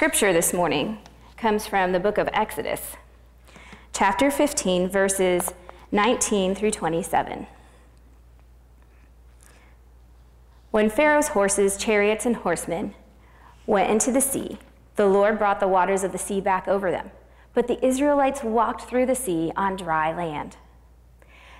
Scripture this morning comes from the book of Exodus, chapter 15, verses 19 through 27. When Pharaoh's horses, chariots, and horsemen went into the sea, the Lord brought the waters of the sea back over them. But the Israelites walked through the sea on dry land.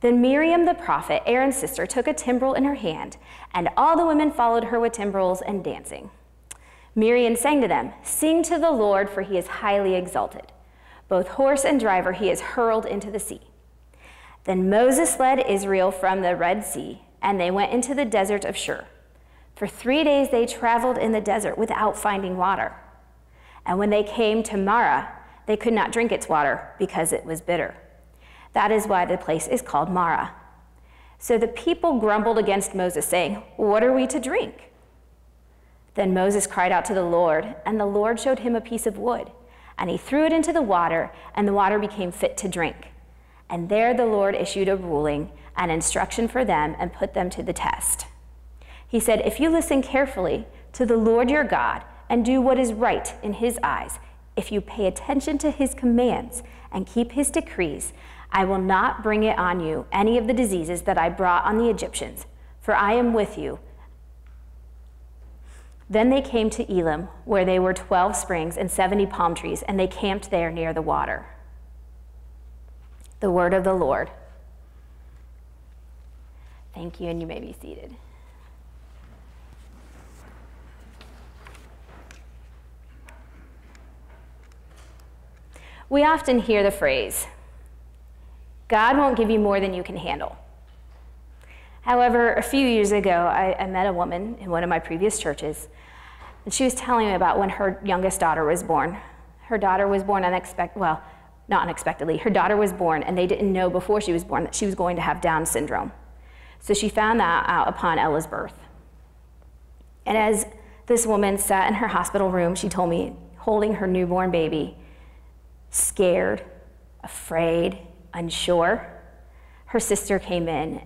Then Miriam the prophet, Aaron's sister, took a timbrel in her hand, and all the women followed her with timbrels and dancing. Miriam sang to them, Sing to the Lord, for he is highly exalted. Both horse and driver he has hurled into the sea. Then Moses led Israel from the Red Sea, and they went into the desert of Shur. For three days they traveled in the desert without finding water. And when they came to Marah, they could not drink its water because it was bitter. That is why the place is called Marah. So the people grumbled against Moses, saying, What are we to drink? Then Moses cried out to the Lord, and the Lord showed him a piece of wood. And he threw it into the water, and the water became fit to drink. And there the Lord issued a ruling, an instruction for them, and put them to the test. He said, If you listen carefully to the Lord your God and do what is right in his eyes, if you pay attention to his commands and keep his decrees, I will not bring it on you any of the diseases that I brought on the Egyptians, for I am with you. Then they came to Elim, where there were 12 springs and 70 palm trees, and they camped there near the water. The word of the Lord. Thank you, and you may be seated. We often hear the phrase, God won't give you more than you can handle. However, a few years ago, I, I, met a woman in one of my previous churches, and she was telling me about when her youngest daughter was born. Her daughter was born unexpected, well, not unexpectedly. Her daughter was born, and they didn't know before she was born that she was going to have Down syndrome. So she found that out upon Ella's birth. And as this woman sat in her hospital room, she told me, holding her newborn baby, scared, afraid, unsure, her sister came in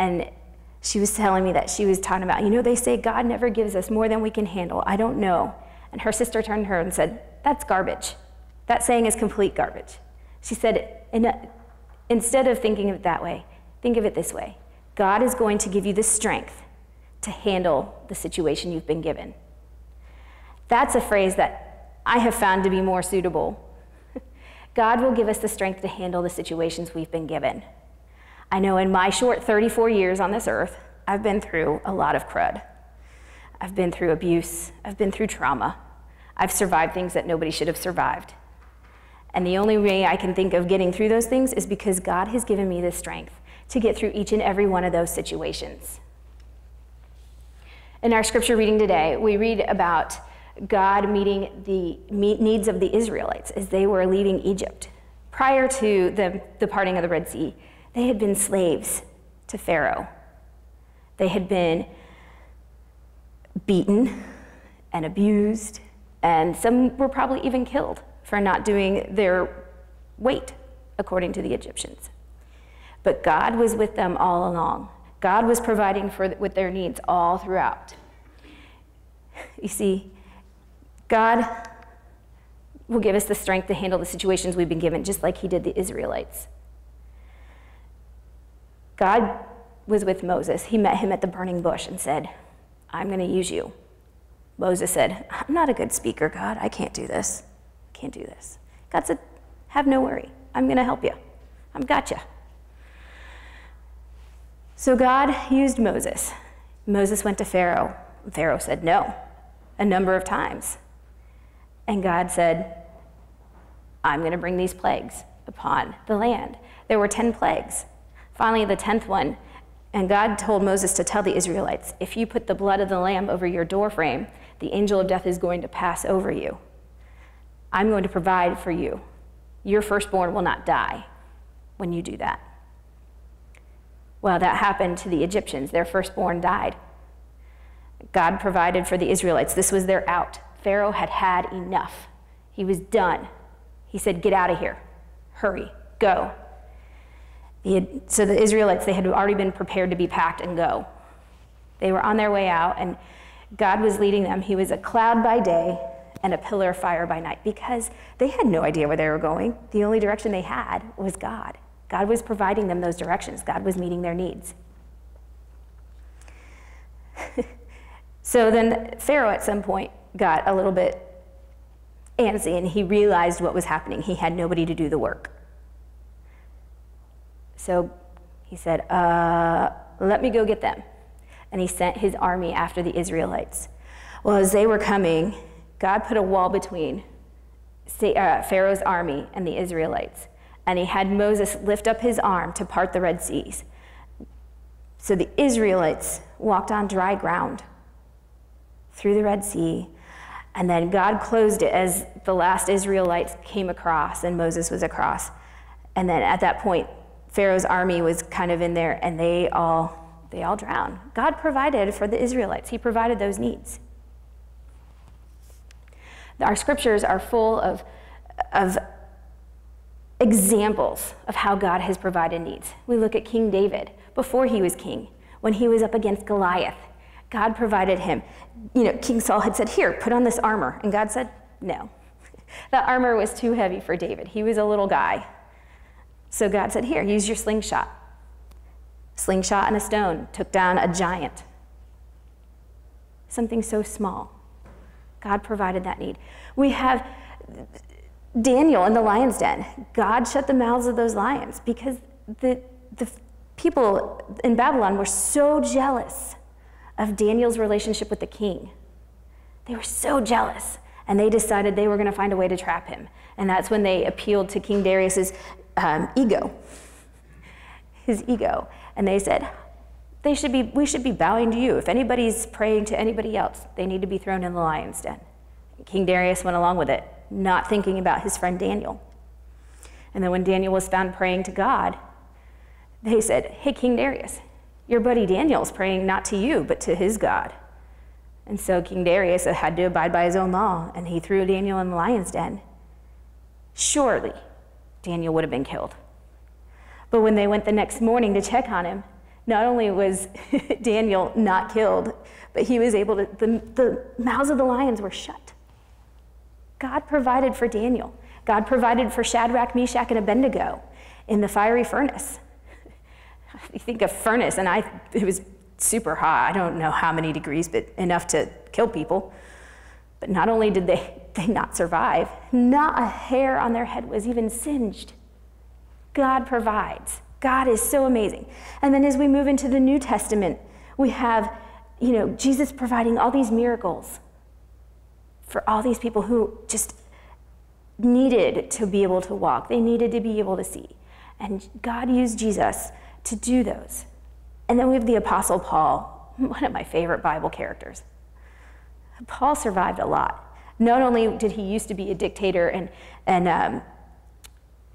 and she was telling me that she was talking about, you know, they say God never gives us more than we can handle. I don't know. And her sister turned to her and said, That's garbage. That saying is complete garbage. She said, Instead of thinking of it that way, think of it this way God is going to give you the strength to handle the situation you've been given. That's a phrase that I have found to be more suitable God will give us the strength to handle the situations we've been given. I know in my short 34 years on this earth, I've been through a lot of crud. I've been through abuse, I've been through trauma, I've survived things that nobody should have survived. And the only way I can think of getting through those things is because God has given me the strength to get through each and every one of those situations. In our scripture reading today, we read about God meeting the needs of the Israelites as they were leaving Egypt. Prior to the, the parting of the Red Sea, they had been slaves to Pharaoh. They had been beaten and abused, and some were probably even killed for not doing their weight according to the Egyptians. But God was with them all along. God was providing for with their needs all throughout. You see, God will give us the strength to handle the situations we've been given, just like he did the Israelites. God was with Moses. He met him at the burning bush and said, I'm going to use you. Moses said, I'm not a good speaker, God. I can't do this. I can't do this. God said, Have no worry. I'm going to help you. I've got you. So God used Moses. Moses went to Pharaoh. Pharaoh said no a number of times. And God said, I'm going to bring these plagues upon the land. There were 10 plagues. Finally, the 10th one, and God told Moses to tell the Israelites, if you put the blood of the lamb over your doorframe, the angel of death is going to pass over you. I'm going to provide for you. Your firstborn will not die when you do that. Well, that happened to the Egyptians. Their firstborn died. God provided for the Israelites. This was their out. Pharaoh had had enough. He was done. He said, Get out of here. Hurry. Go. Had, so the Israelites, they had already been prepared to be packed and go. They were on their way out, and God was leading them. He was a cloud by day and a pillar of fire by night because they had no idea where they were going. The only direction they had was God. God was providing them those directions, God was meeting their needs. so then Pharaoh at some point got a little bit antsy and he realized what was happening. He had nobody to do the work. So he said, uh, Let me go get them. And he sent his army after the Israelites. Well, as they were coming, God put a wall between uh, Pharaoh's army and the Israelites. And he had Moses lift up his arm to part the Red Seas. So the Israelites walked on dry ground through the Red Sea. And then God closed it as the last Israelites came across and Moses was across. And then at that point, Pharaoh's army was kind of in there and they all they all drown. God provided for the Israelites. He provided those needs. Our scriptures are full of, of examples of how God has provided needs. We look at King David before he was king, when he was up against Goliath. God provided him. You know, King Saul had said, Here, put on this armor. And God said, No. The armor was too heavy for David. He was a little guy. So God said, Here, use your slingshot. Slingshot and a stone took down a giant. Something so small. God provided that need. We have Daniel in the lion's den. God shut the mouths of those lions because the, the people in Babylon were so jealous of Daniel's relationship with the king. They were so jealous, and they decided they were going to find a way to trap him. And that's when they appealed to King Darius's um, ego, his ego, and they said, they should be, we should be bowing to you. If anybody's praying to anybody else, they need to be thrown in the lion's den. King Darius went along with it, not thinking about his friend Daniel. And then when Daniel was found praying to God, they said, Hey, King Darius, your buddy Daniel's praying not to you, but to his God. And so King Darius had to abide by his own law, and he threw Daniel in the lion's den. Surely Daniel would have been killed. But when they went the next morning to check on him, not only was Daniel not killed, but he was able to, the, the mouths of the lions were shut. God provided for Daniel. God provided for Shadrach, Meshach, and Abednego in the fiery furnace. you think of furnace, and I, it was super hot. I don't know how many degrees, but enough to kill people. But not only did they, they not survive, not a hair on their head was even singed. God provides. God is so amazing. And then as we move into the New Testament, we have, you know, Jesus providing all these miracles for all these people who just needed to be able to walk. They needed to be able to see. And God used Jesus to do those. And then we have the Apostle Paul, one of my favorite Bible characters. Paul survived a lot. Not only did he used to be a dictator and, and um,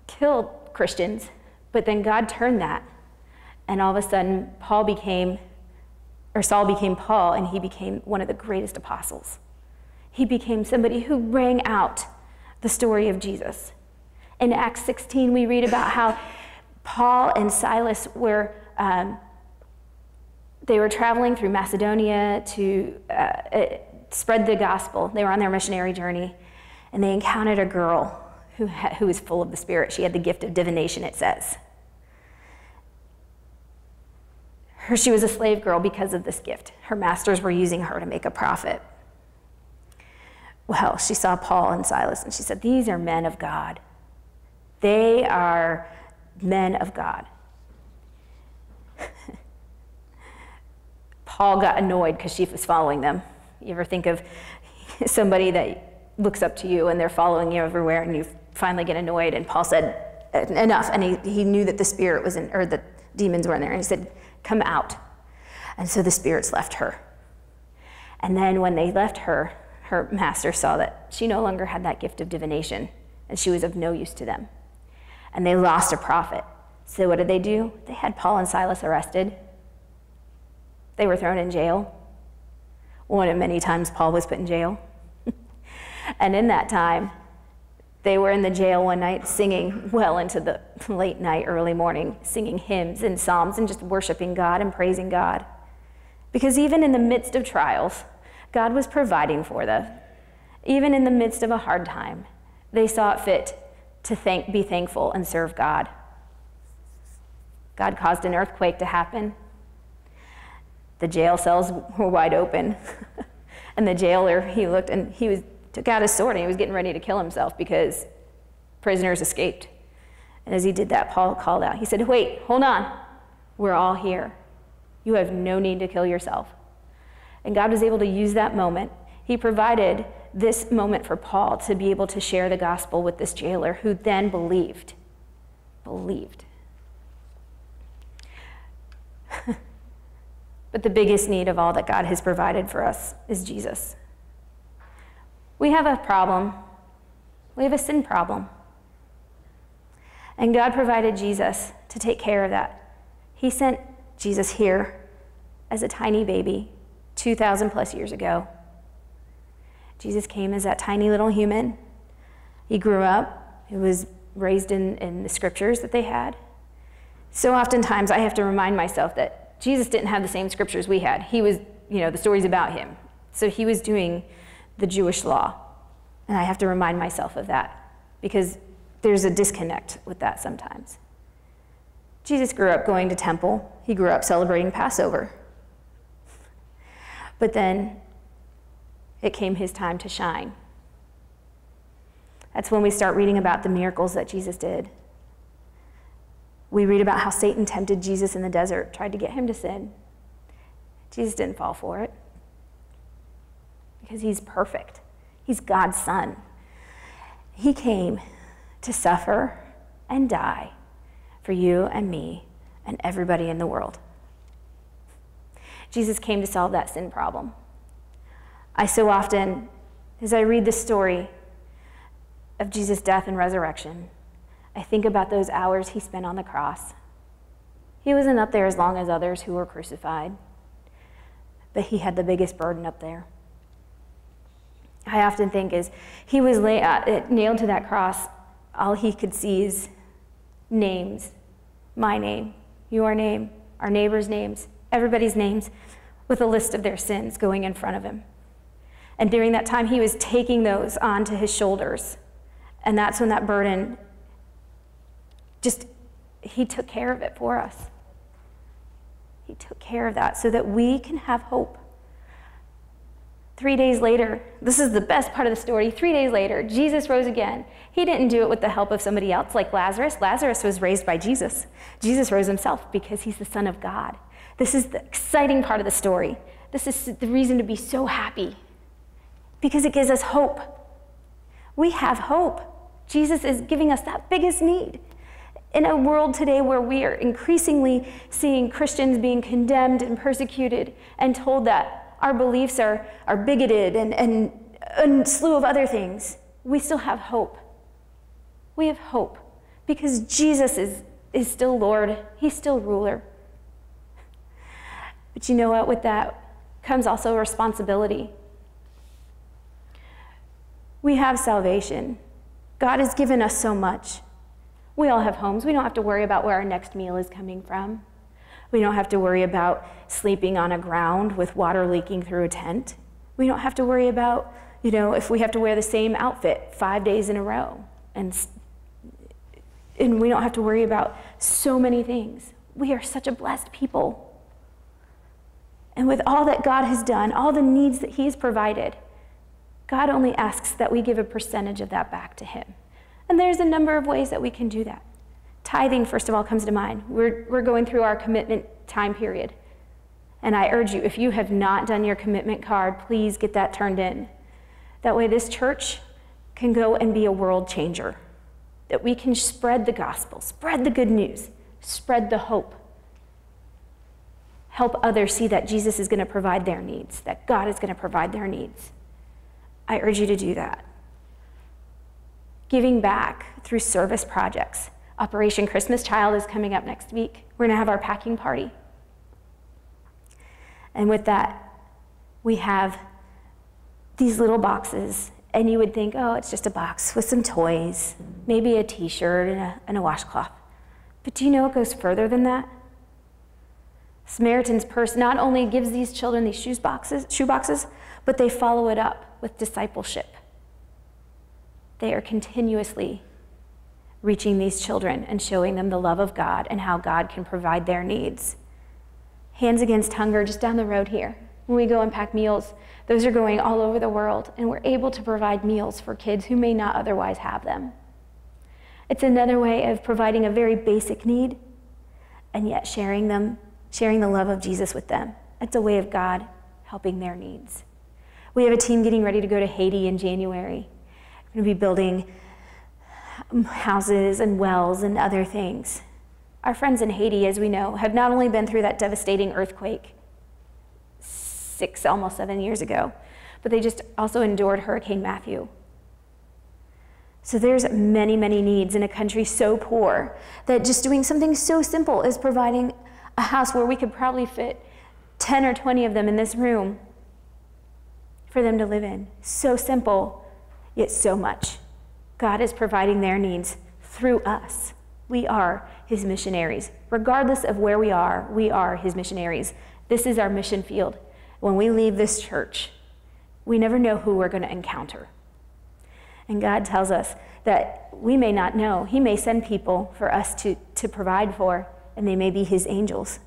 killed Christians, but then God turned that. And all of a sudden, Paul became, or Saul became Paul, and he became one of the greatest apostles. He became somebody who rang out the story of Jesus. In Acts 16, we read about how Paul and Silas were. Um, they were traveling through Macedonia to uh, spread the gospel. They were on their missionary journey, and they encountered a girl who, who was full of the Spirit. She had the gift of divination, it says. Her, she was a slave girl because of this gift. Her masters were using her to make a profit. Well, she saw Paul and Silas and she said, These are men of God. They are men of God. Paul got annoyed because she was following them. You ever think of somebody that looks up to you and they're following you everywhere and you finally get annoyed? And Paul said, Enough. And he, he knew that the spirit was in, or the demons were in there. And he said, Come out. And so the spirits left her. And then when they left her, her master saw that she no longer had that gift of divination and she was of no use to them. And they lost a profit. So what did they do? They had Paul and Silas arrested. They were thrown in jail. One of many times Paul was put in jail. and in that time, they were in the jail one night singing well into the late night, early morning, singing hymns and psalms and just worshiping God and praising God. Because even in the midst of trials, God was providing for them. even in the midst of a hard time, they saw it fit to thank, be thankful and serve God. God caused an earthquake to happen. The jail cells were wide open. and the jailer, he looked and he was, took out his sword and he was getting ready to kill himself because prisoners escaped. And as he did that, Paul called out. He said, Wait, hold on. We're all here. You have no need to kill yourself. And God was able to use that moment. He provided this moment for Paul to be able to share the gospel with this jailer who then believed. Believed. But the biggest need of all that God has provided for us is Jesus. We have a problem, we have a sin problem. And God provided Jesus to take care of that. He sent Jesus here as a tiny baby 2,000 plus years ago. Jesus came as that tiny little human. He grew up, he was raised in, in the scriptures that they had. So oftentimes I have to remind myself that Jesus didn't have the same scriptures we had. He was, you know, the stories about him. So he was doing the Jewish law. And I have to remind myself of that because there's a disconnect with that sometimes. Jesus grew up going to temple. He grew up celebrating Passover. But then it came his time to shine. That's when we start reading about the miracles that Jesus did. We read about how Satan tempted Jesus in the desert, tried to get him to sin. Jesus didn't fall for it because he's perfect. He's God's son. He came to suffer and die for you and me and everybody in the world. Jesus came to solve that sin problem. I so often, as I read the story of Jesus' death and resurrection, I think about those hours he spent on the cross. He wasn't up there as long as others who were crucified, but he had the biggest burden up there. I often think as he was lay, uh, nailed to that cross, all he could see is names my name, your name, our neighbors' names, everybody's names, with a list of their sins going in front of him. And during that time, he was taking those onto his shoulders. And that's when that burden just, he took care of it for us. He took care of that so that we can have hope. Three days later, this is the best part of the story. Three days later, Jesus rose again. He didn't do it with the help of somebody else like Lazarus. Lazarus was raised by Jesus. Jesus rose himself because he's the Son of God. This is the exciting part of the story. This is the reason to be so happy because it gives us hope. We have hope. Jesus is giving us that biggest need. In a world today where we are increasingly seeing Christians being condemned and persecuted and told that our beliefs are, are bigoted and, and, and a slew of other things, we still have hope. We have hope because Jesus is, is still Lord, He's still ruler. But you know what? With that comes also responsibility. We have salvation. God has given us so much. We all have homes. We don't have to worry about where our next meal is coming from. We don't have to worry about sleeping on a ground with water leaking through a tent. We don't have to worry about, you know, if we have to wear the same outfit five days in a row. And, and we don't have to worry about so many things. We are such a blessed people. And with all that God has done, all the needs that He has provided, God only asks that we give a percentage of that back to Him. And there's a number of ways that we can do that. Tithing, first of all, comes to mind. We're, we're going through our commitment time period. And I urge you, if you have not done your commitment card, please get that turned in. That way, this church can go and be a world changer. That we can spread the gospel, spread the good news, spread the hope. Help others see that Jesus is going to provide their needs, that God is going to provide their needs. I urge you to do that. Giving back through service projects. Operation Christmas Child is coming up next week. We're going to have our packing party. And with that, we have these little boxes. And you would think, oh, it's just a box with some toys, maybe a t shirt and a, and a washcloth. But do you know it goes further than that? Samaritan's Purse not only gives these children these shoe boxes, shoe boxes, but they follow it up with discipleship. They are continuously reaching these children and showing them the love of God and how God can provide their needs. Hands Against Hunger, just down the road here. When we go and pack meals, those are going all over the world, and we're able to provide meals for kids who may not otherwise have them. It's another way of providing a very basic need and yet sharing them, sharing the love of Jesus with them. It's a way of God helping their needs. We have a team getting ready to go to Haiti in January. Going to be building houses and wells and other things. Our friends in Haiti, as we know, have not only been through that devastating earthquake six, almost seven years ago, but they just also endured Hurricane Matthew. So there's many, many needs in a country so poor that just doing something so simple as providing a house where we could probably fit 10 or 20 of them in this room for them to live in. So simple, yet so much. God is providing their needs through us. We are his missionaries. Regardless of where we are, we are his missionaries. This is our mission field. When we leave this church, we never know who we're going to encounter. And God tells us that we may not know. He may send people for us to, to provide for, and they may be His angels.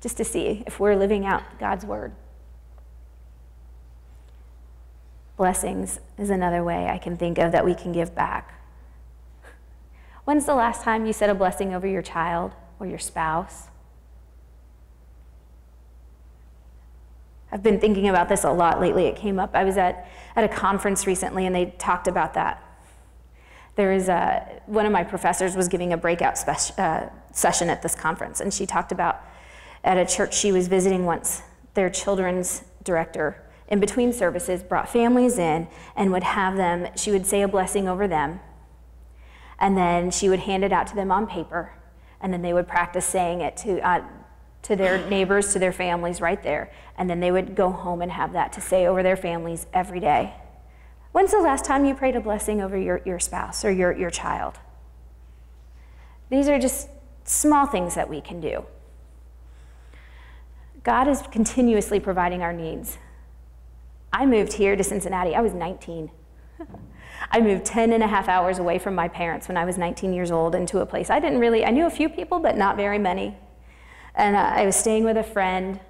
Just to see if we're living out God's word. Blessings is another way I can think of that we can give back. When's the last time you said a blessing over your child or your spouse? I've been thinking about this a lot lately. It came up. I was at, at a conference recently and they talked about that. There is a, one of my professors was giving a breakout uh, session at this conference, and she talked about at a church she was visiting once, their children's director, in between services, brought families in and would have them, she would say a blessing over them, and then she would hand it out to them on paper, and then they would practice saying it to, uh, to their neighbors, to their families right there. And then they would go home and have that to say over their families every day. When's the last time you prayed a blessing over your, your spouse or your, your child? These are just small things that we can do. God is continuously providing our needs. I moved here to Cincinnati. I was 19. I moved 10 and a half hours away from my parents when I was 19 years old into a place I didn't really, I knew a few people, but not very many. And uh, I was staying with a friend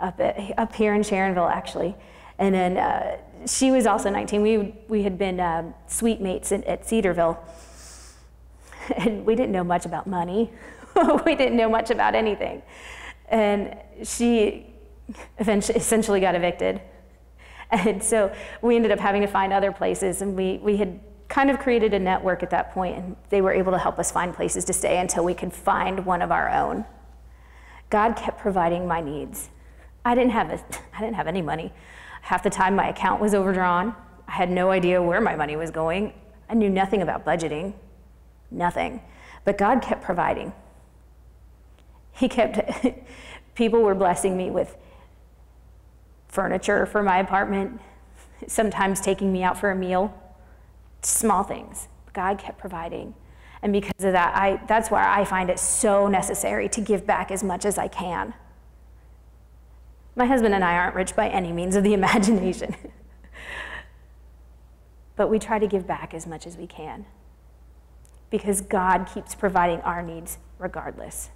up, at, up here in Sharonville, actually. And then uh, she was also 19. We, we had been uh, suite mates at, at Cedarville. And we didn't know much about money. we didn't know much about anything. And she eventually, essentially got evicted. And so we ended up having to find other places. And we, we had kind of created a network at that point, and they were able to help us find places to stay until we could find one of our own. God kept providing my needs. I didn't have, a, I didn't have any money. Half the time my account was overdrawn. I had no idea where my money was going. I knew nothing about budgeting, nothing. But God kept providing. He kept, people were blessing me with furniture for my apartment, sometimes taking me out for a meal, small things. God kept providing. And because of that, I, that's why I find it so necessary to give back as much as I can. My husband and I aren't rich by any means of the imagination, but we try to give back as much as we can because God keeps providing our needs regardless.